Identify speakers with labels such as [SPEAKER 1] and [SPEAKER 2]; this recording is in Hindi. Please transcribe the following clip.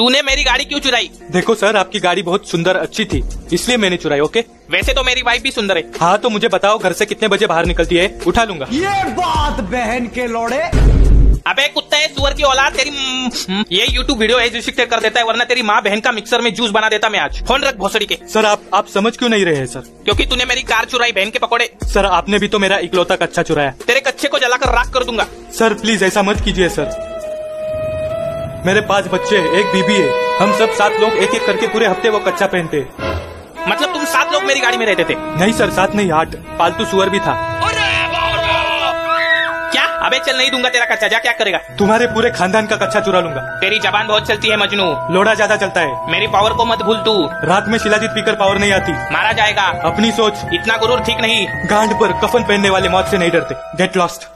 [SPEAKER 1] तूने मेरी गाड़ी क्यों चुराई?
[SPEAKER 2] देखो सर आपकी गाड़ी बहुत सुंदर अच्छी थी इसलिए मैंने चुराई ओके?
[SPEAKER 1] वैसे तो मेरी वाइफ भी सुंदर है।
[SPEAKER 2] हाँ तो मुझे बताओ घर से कितने बजे बाहर निकलती है? उठा लूँगा।
[SPEAKER 3] ये बात बहन के लोड़े।
[SPEAKER 1] अबे कुत्ते सुअर की औलाद तेरी ये यूट्यूब वीडियो एज रिस्ट्रिक्टेड कर देता है वरना तेरी माँ बहन का मिक्सर में जूस बना देता मैं आज। फ़ोन रख भोसड़ी के।
[SPEAKER 2] सर आप आप समझ क्यों नहीं रहे हैं सर?
[SPEAKER 1] क्योंकि तूने मेरी कार चुराई बहन के पकोड़े।
[SPEAKER 2] सर आपने भी तो मेरा इकलौता कच्चा चुराया।
[SPEAKER 1] तेरे कच्चे को जलाकर राख कर दूँगा।
[SPEAKER 2] सर प्लीज़ ऐसा मत कीजिए सर। मेरे पाँच बच्चे हैं, एक बीबी है। हम सब सात लोग एक एक करके पूरे हफ़्ते वो कच्चा पहनते।
[SPEAKER 1] मतलब तुम सात लोग मेरी गाड़ी में रहते थे?
[SPEAKER 2] नहीं सर सात नहीं आठ। पालतू सुअर भी था।
[SPEAKER 1] क्या? अबे चल नहीं दूँगा तेरा कच्चा जा क्या करेगा?
[SPEAKER 2] तुम्हारे पूरे खानदान का कच्चा चुरा लूँगा।
[SPEAKER 1] तेरी जबान बहुत चलती है मजनू।
[SPEAKER 2] लोड़ा ज़्यादा चलता है।
[SPEAKER 1] मेरी पावर को मत भूल तू।
[SPEAKER 2] रात में शिलाजीत पीकर पावर नहीं आती।
[SPEAKER 1] मारा जाएगा।
[SPEAKER 2] अपनी सोच।
[SPEAKER 1] इतना गुरूर ठीक नहीं।
[SPEAKER 2] गांड पर कफन पहनने वाले मौत से नहीं डरते। Get lost